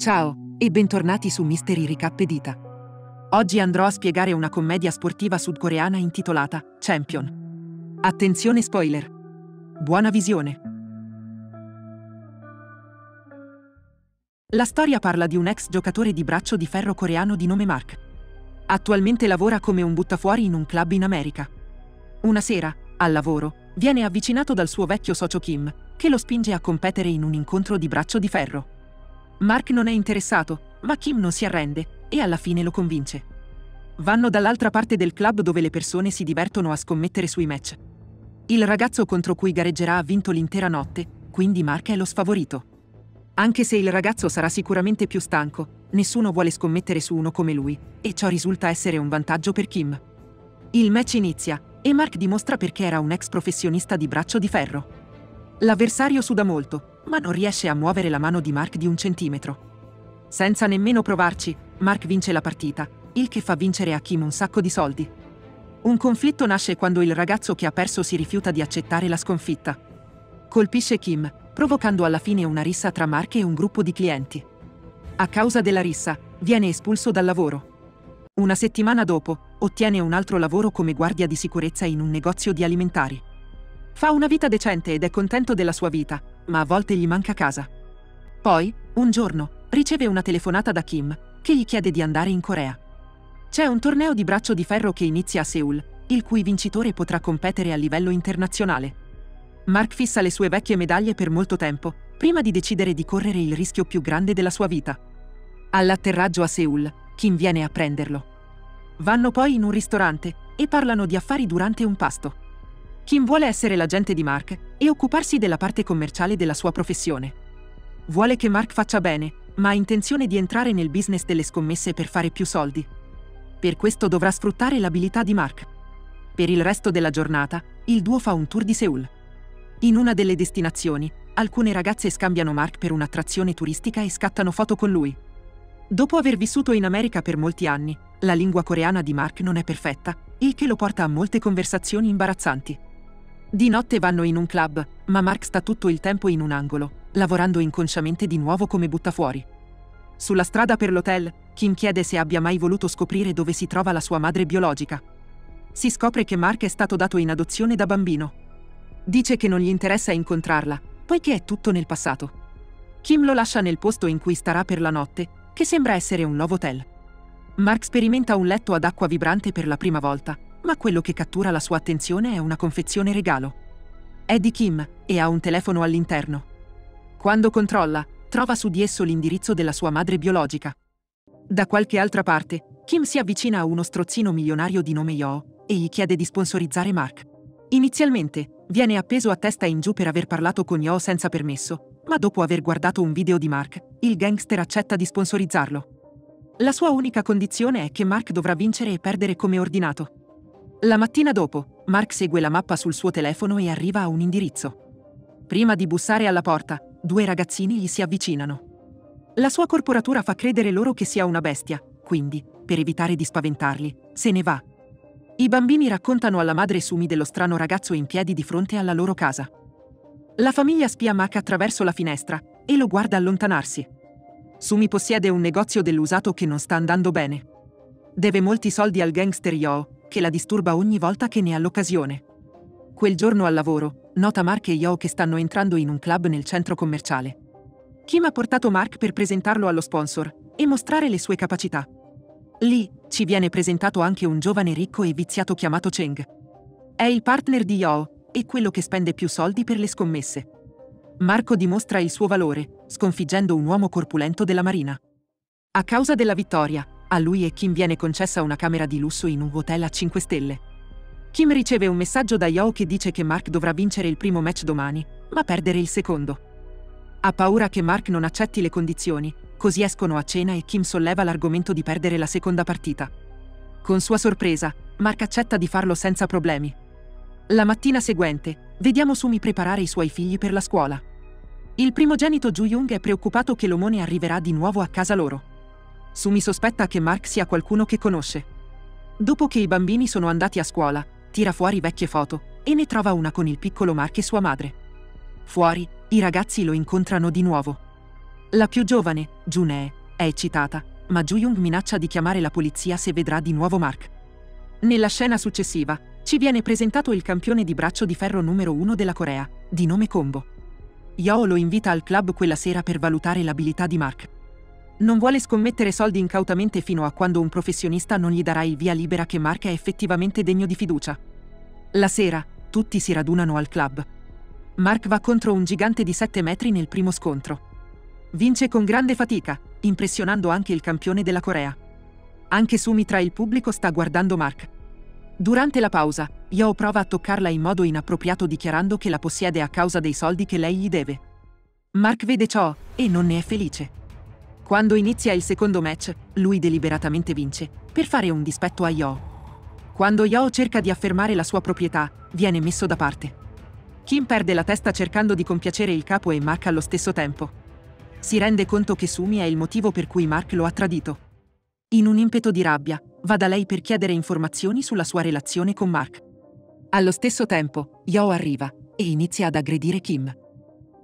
Ciao e bentornati su Mystery Recap Edita. Oggi andrò a spiegare una commedia sportiva sudcoreana intitolata Champion. Attenzione spoiler. Buona visione. La storia parla di un ex giocatore di braccio di ferro coreano di nome Mark. Attualmente lavora come un buttafuori in un club in America. Una sera, al lavoro, viene avvicinato dal suo vecchio socio Kim, che lo spinge a competere in un incontro di braccio di ferro. Mark non è interessato, ma Kim non si arrende e alla fine lo convince. Vanno dall'altra parte del club dove le persone si divertono a scommettere sui match. Il ragazzo contro cui gareggerà ha vinto l'intera notte, quindi Mark è lo sfavorito. Anche se il ragazzo sarà sicuramente più stanco, nessuno vuole scommettere su uno come lui, e ciò risulta essere un vantaggio per Kim. Il match inizia e Mark dimostra perché era un ex professionista di braccio di ferro. L'avversario suda molto, ma non riesce a muovere la mano di Mark di un centimetro. Senza nemmeno provarci, Mark vince la partita, il che fa vincere a Kim un sacco di soldi. Un conflitto nasce quando il ragazzo che ha perso si rifiuta di accettare la sconfitta. Colpisce Kim, provocando alla fine una rissa tra Mark e un gruppo di clienti. A causa della rissa, viene espulso dal lavoro. Una settimana dopo, ottiene un altro lavoro come guardia di sicurezza in un negozio di alimentari. Fa una vita decente ed è contento della sua vita, ma a volte gli manca casa. Poi, un giorno, riceve una telefonata da Kim, che gli chiede di andare in Corea. C'è un torneo di braccio di ferro che inizia a Seoul, il cui vincitore potrà competere a livello internazionale. Mark fissa le sue vecchie medaglie per molto tempo, prima di decidere di correre il rischio più grande della sua vita. All'atterraggio a Seoul, Kim viene a prenderlo. Vanno poi in un ristorante e parlano di affari durante un pasto. Kim vuole essere l'agente di Mark e occuparsi della parte commerciale della sua professione. Vuole che Mark faccia bene, ma ha intenzione di entrare nel business delle scommesse per fare più soldi. Per questo dovrà sfruttare l'abilità di Mark. Per il resto della giornata, il duo fa un tour di Seoul. In una delle destinazioni, alcune ragazze scambiano Mark per un'attrazione turistica e scattano foto con lui. Dopo aver vissuto in America per molti anni, la lingua coreana di Mark non è perfetta, il che lo porta a molte conversazioni imbarazzanti. Di notte vanno in un club, ma Mark sta tutto il tempo in un angolo, lavorando inconsciamente di nuovo come buttafuori. Sulla strada per l'hotel, Kim chiede se abbia mai voluto scoprire dove si trova la sua madre biologica. Si scopre che Mark è stato dato in adozione da bambino. Dice che non gli interessa incontrarla, poiché è tutto nel passato. Kim lo lascia nel posto in cui starà per la notte, che sembra essere un nuovo hotel. Mark sperimenta un letto ad acqua vibrante per la prima volta ma quello che cattura la sua attenzione è una confezione regalo. È di Kim e ha un telefono all'interno. Quando controlla, trova su di esso l'indirizzo della sua madre biologica. Da qualche altra parte, Kim si avvicina a uno strozzino milionario di nome Yo e gli chiede di sponsorizzare Mark. Inizialmente, viene appeso a testa in giù per aver parlato con Yo senza permesso, ma dopo aver guardato un video di Mark, il gangster accetta di sponsorizzarlo. La sua unica condizione è che Mark dovrà vincere e perdere come ordinato. La mattina dopo, Mark segue la mappa sul suo telefono e arriva a un indirizzo. Prima di bussare alla porta, due ragazzini gli si avvicinano. La sua corporatura fa credere loro che sia una bestia, quindi, per evitare di spaventarli, se ne va. I bambini raccontano alla madre Sumi dello strano ragazzo in piedi di fronte alla loro casa. La famiglia spia Mac attraverso la finestra e lo guarda allontanarsi. Sumi possiede un negozio dell'usato che non sta andando bene. Deve molti soldi al gangster Yo che la disturba ogni volta che ne ha l'occasione. Quel giorno al lavoro, nota Mark e Yo che stanno entrando in un club nel centro commerciale. Kim ha portato Mark per presentarlo allo sponsor e mostrare le sue capacità. Lì ci viene presentato anche un giovane ricco e viziato chiamato Cheng. È il partner di Yo e quello che spende più soldi per le scommesse. Marco dimostra il suo valore, sconfiggendo un uomo corpulento della marina. A causa della vittoria, a lui e Kim viene concessa una camera di lusso in un hotel a 5 stelle. Kim riceve un messaggio da Yao che dice che Mark dovrà vincere il primo match domani, ma perdere il secondo. Ha paura che Mark non accetti le condizioni, così escono a cena e Kim solleva l'argomento di perdere la seconda partita. Con sua sorpresa, Mark accetta di farlo senza problemi. La mattina seguente, vediamo Sumi preparare i suoi figli per la scuola. Il primogenito Ju Young è preoccupato che l'omone arriverà di nuovo a casa loro. Sumi sospetta che Mark sia qualcuno che conosce. Dopo che i bambini sono andati a scuola, tira fuori vecchie foto e ne trova una con il piccolo Mark e sua madre. Fuori, i ragazzi lo incontrano di nuovo. La più giovane, Junee, è eccitata, ma Ju-young minaccia di chiamare la polizia se vedrà di nuovo Mark. Nella scena successiva, ci viene presentato il campione di braccio di ferro numero uno della Corea, di nome Combo. Yao lo invita al club quella sera per valutare l'abilità di Mark. Non vuole scommettere soldi incautamente fino a quando un professionista non gli darà il via libera che Mark è effettivamente degno di fiducia. La sera, tutti si radunano al club. Mark va contro un gigante di 7 metri nel primo scontro. Vince con grande fatica, impressionando anche il campione della Corea. Anche Sumi tra il pubblico sta guardando Mark. Durante la pausa, Yao prova a toccarla in modo inappropriato dichiarando che la possiede a causa dei soldi che lei gli deve. Mark vede ciò e non ne è felice. Quando inizia il secondo match, lui deliberatamente vince, per fare un dispetto a Yao. Quando Yao cerca di affermare la sua proprietà, viene messo da parte. Kim perde la testa cercando di compiacere il capo e Mark allo stesso tempo. Si rende conto che Sumi è il motivo per cui Mark lo ha tradito. In un impeto di rabbia, va da lei per chiedere informazioni sulla sua relazione con Mark. Allo stesso tempo, Yao arriva e inizia ad aggredire Kim.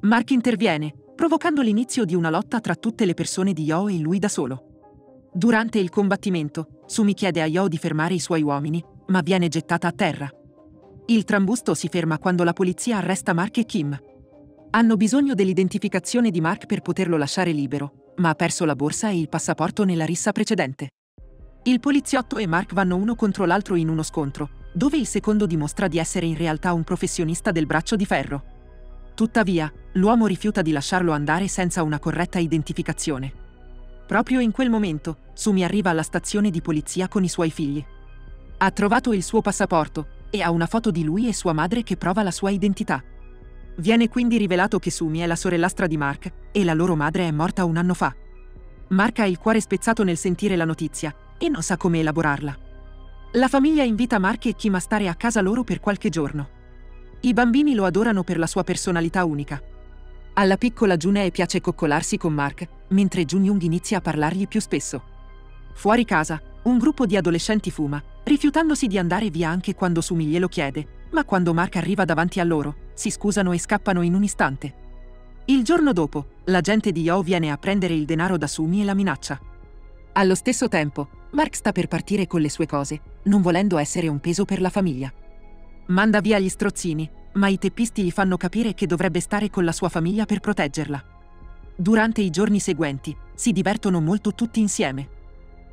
Mark interviene, provocando l'inizio di una lotta tra tutte le persone di Yao e lui da solo. Durante il combattimento, Sumi chiede a Yao di fermare i suoi uomini, ma viene gettata a terra. Il trambusto si ferma quando la polizia arresta Mark e Kim. Hanno bisogno dell'identificazione di Mark per poterlo lasciare libero, ma ha perso la borsa e il passaporto nella rissa precedente. Il poliziotto e Mark vanno uno contro l'altro in uno scontro, dove il secondo dimostra di essere in realtà un professionista del braccio di ferro. Tuttavia, l'uomo rifiuta di lasciarlo andare senza una corretta identificazione. Proprio in quel momento, Sumi arriva alla stazione di polizia con i suoi figli. Ha trovato il suo passaporto e ha una foto di lui e sua madre che prova la sua identità. Viene quindi rivelato che Sumi è la sorellastra di Mark e la loro madre è morta un anno fa. Mark ha il cuore spezzato nel sentire la notizia e non sa come elaborarla. La famiglia invita Mark e Kim a stare a casa loro per qualche giorno. I bambini lo adorano per la sua personalità unica. Alla piccola Junee piace coccolarsi con Mark, mentre Jun-young inizia a parlargli più spesso. Fuori casa, un gruppo di adolescenti fuma, rifiutandosi di andare via anche quando Sumi glielo chiede, ma quando Mark arriva davanti a loro, si scusano e scappano in un istante. Il giorno dopo, l'agente di Yao viene a prendere il denaro da Sumi e la minaccia. Allo stesso tempo, Mark sta per partire con le sue cose, non volendo essere un peso per la famiglia. Manda via gli strozzini, ma i teppisti gli fanno capire che dovrebbe stare con la sua famiglia per proteggerla. Durante i giorni seguenti, si divertono molto tutti insieme.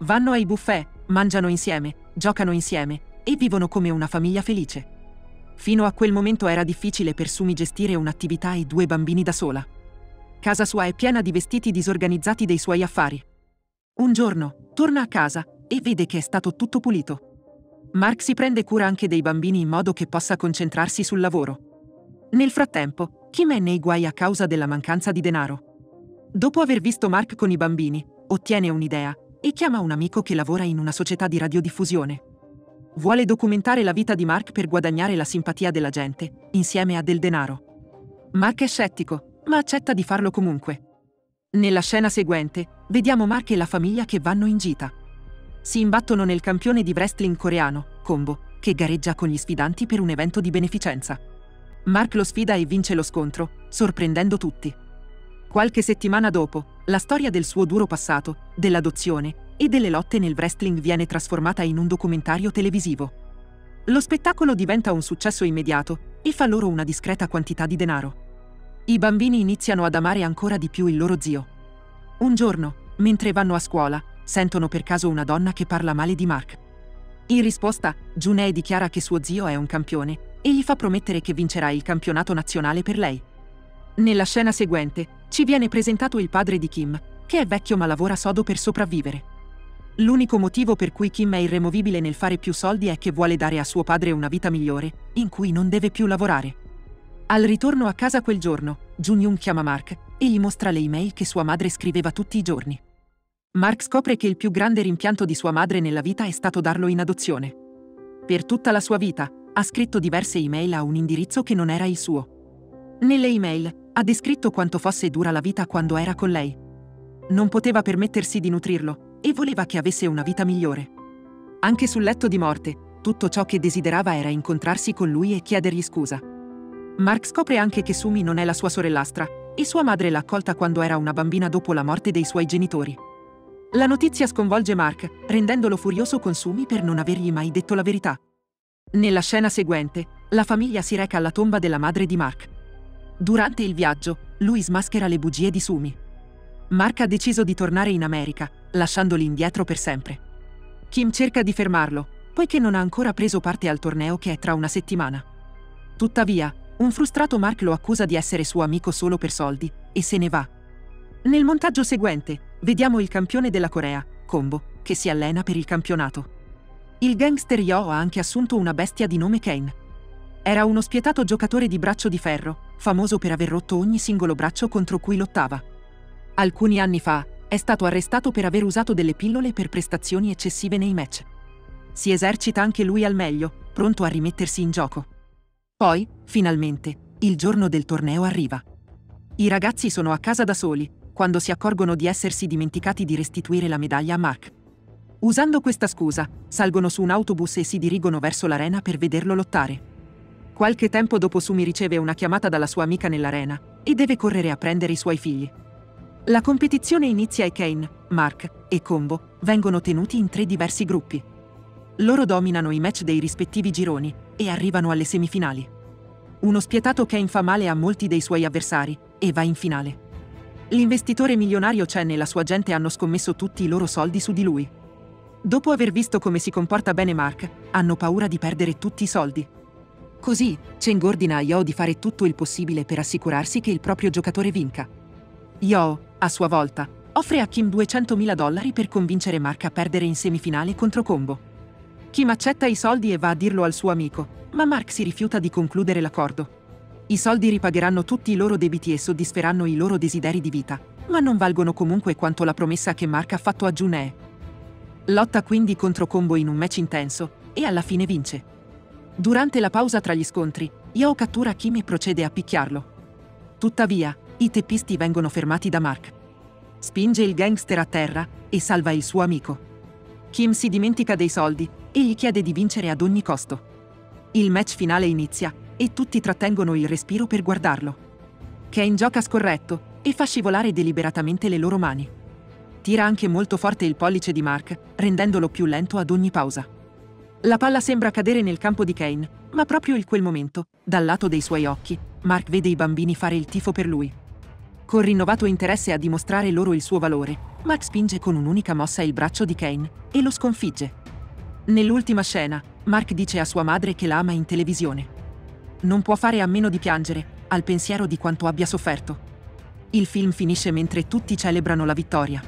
Vanno ai buffet, mangiano insieme, giocano insieme e vivono come una famiglia felice. Fino a quel momento era difficile per Sumi gestire un'attività e due bambini da sola. Casa sua è piena di vestiti disorganizzati dei suoi affari. Un giorno, torna a casa e vede che è stato tutto pulito. Mark si prende cura anche dei bambini in modo che possa concentrarsi sul lavoro. Nel frattempo, Kim è nei guai a causa della mancanza di denaro. Dopo aver visto Mark con i bambini, ottiene un'idea e chiama un amico che lavora in una società di radiodiffusione. Vuole documentare la vita di Mark per guadagnare la simpatia della gente, insieme a del denaro. Mark è scettico, ma accetta di farlo comunque. Nella scena seguente, vediamo Mark e la famiglia che vanno in gita. Si imbattono nel campione di wrestling coreano, Combo, che gareggia con gli sfidanti per un evento di beneficenza. Mark lo sfida e vince lo scontro, sorprendendo tutti. Qualche settimana dopo, la storia del suo duro passato, dell'adozione e delle lotte nel wrestling viene trasformata in un documentario televisivo. Lo spettacolo diventa un successo immediato e fa loro una discreta quantità di denaro. I bambini iniziano ad amare ancora di più il loro zio. Un giorno, mentre vanno a scuola, sentono per caso una donna che parla male di Mark. In risposta, Junee dichiara che suo zio è un campione e gli fa promettere che vincerà il campionato nazionale per lei. Nella scena seguente, ci viene presentato il padre di Kim, che è vecchio ma lavora sodo per sopravvivere. L'unico motivo per cui Kim è irremovibile nel fare più soldi è che vuole dare a suo padre una vita migliore, in cui non deve più lavorare. Al ritorno a casa quel giorno, Jun-young chiama Mark e gli mostra le email che sua madre scriveva tutti i giorni. Mark scopre che il più grande rimpianto di sua madre nella vita è stato darlo in adozione. Per tutta la sua vita, ha scritto diverse email a un indirizzo che non era il suo. Nelle email, ha descritto quanto fosse dura la vita quando era con lei. Non poteva permettersi di nutrirlo e voleva che avesse una vita migliore. Anche sul letto di morte, tutto ciò che desiderava era incontrarsi con lui e chiedergli scusa. Mark scopre anche che Sumi non è la sua sorellastra e sua madre l'ha accolta quando era una bambina dopo la morte dei suoi genitori. La notizia sconvolge Mark, rendendolo furioso con Sumi per non avergli mai detto la verità. Nella scena seguente, la famiglia si reca alla tomba della madre di Mark. Durante il viaggio, lui smaschera le bugie di Sumi. Mark ha deciso di tornare in America, lasciandoli indietro per sempre. Kim cerca di fermarlo, poiché non ha ancora preso parte al torneo che è tra una settimana. Tuttavia, un frustrato Mark lo accusa di essere suo amico solo per soldi, e se ne va. Nel montaggio seguente, vediamo il campione della Corea, Combo, che si allena per il campionato. Il gangster Yo ha anche assunto una bestia di nome Kane. Era uno spietato giocatore di braccio di ferro, famoso per aver rotto ogni singolo braccio contro cui lottava. Alcuni anni fa, è stato arrestato per aver usato delle pillole per prestazioni eccessive nei match. Si esercita anche lui al meglio, pronto a rimettersi in gioco. Poi, finalmente, il giorno del torneo arriva. I ragazzi sono a casa da soli, quando si accorgono di essersi dimenticati di restituire la medaglia a Mark. Usando questa scusa, salgono su un autobus e si dirigono verso l'arena per vederlo lottare. Qualche tempo dopo Sumi riceve una chiamata dalla sua amica nell'arena e deve correre a prendere i suoi figli. La competizione inizia e Kane, Mark e Combo vengono tenuti in tre diversi gruppi. Loro dominano i match dei rispettivi gironi e arrivano alle semifinali. Uno spietato Kane fa male a molti dei suoi avversari e va in finale. L'investitore milionario Chen e la sua gente hanno scommesso tutti i loro soldi su di lui. Dopo aver visto come si comporta bene Mark, hanno paura di perdere tutti i soldi. Così, Chen ordina a Yo di fare tutto il possibile per assicurarsi che il proprio giocatore vinca. Yo, a sua volta, offre a Kim 200.000 dollari per convincere Mark a perdere in semifinale contro Combo. Kim accetta i soldi e va a dirlo al suo amico, ma Mark si rifiuta di concludere l'accordo. I soldi ripagheranno tutti i loro debiti e soddisferanno i loro desideri di vita, ma non valgono comunque quanto la promessa che Mark ha fatto a Junee. Lotta quindi contro Combo in un match intenso e alla fine vince. Durante la pausa tra gli scontri, Yao cattura Kim e procede a picchiarlo. Tuttavia, i teppisti vengono fermati da Mark. Spinge il gangster a terra e salva il suo amico. Kim si dimentica dei soldi e gli chiede di vincere ad ogni costo. Il match finale inizia e tutti trattengono il respiro per guardarlo. Kane gioca scorretto e fa scivolare deliberatamente le loro mani. Tira anche molto forte il pollice di Mark, rendendolo più lento ad ogni pausa. La palla sembra cadere nel campo di Kane, ma proprio in quel momento, dal lato dei suoi occhi, Mark vede i bambini fare il tifo per lui. Con rinnovato interesse a dimostrare loro il suo valore, Mark spinge con un'unica mossa il braccio di Kane e lo sconfigge. Nell'ultima scena, Mark dice a sua madre che la ama in televisione. Non può fare a meno di piangere, al pensiero di quanto abbia sofferto. Il film finisce mentre tutti celebrano la vittoria.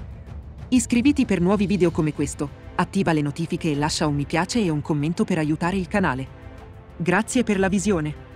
Iscriviti per nuovi video come questo, attiva le notifiche e lascia un mi piace e un commento per aiutare il canale. Grazie per la visione.